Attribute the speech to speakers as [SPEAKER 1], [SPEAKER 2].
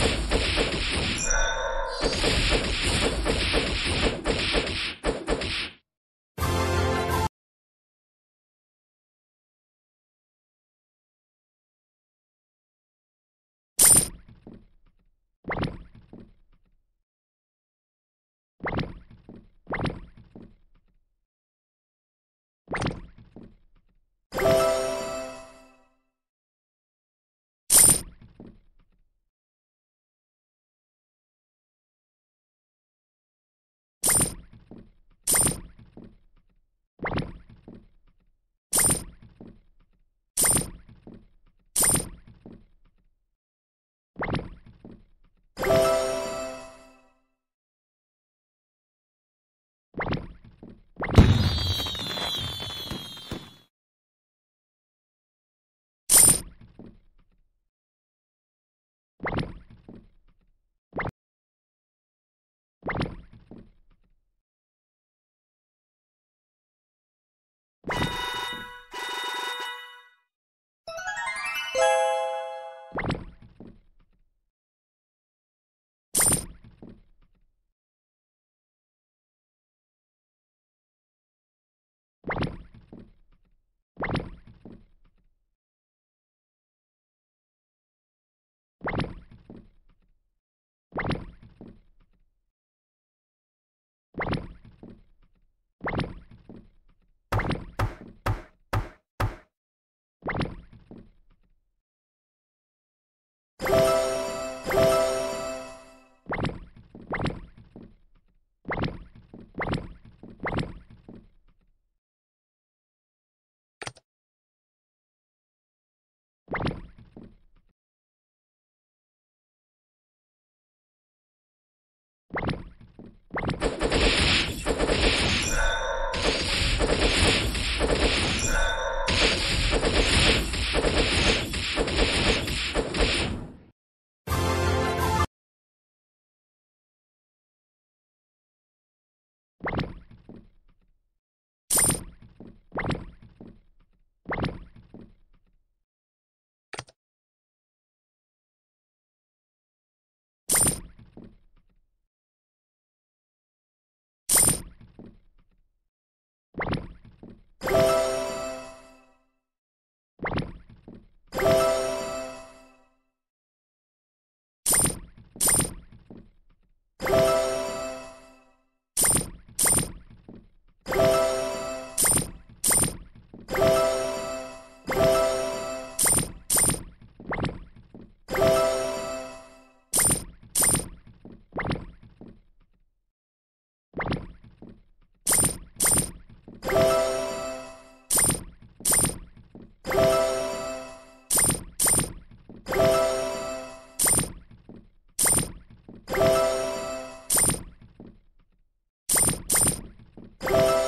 [SPEAKER 1] you you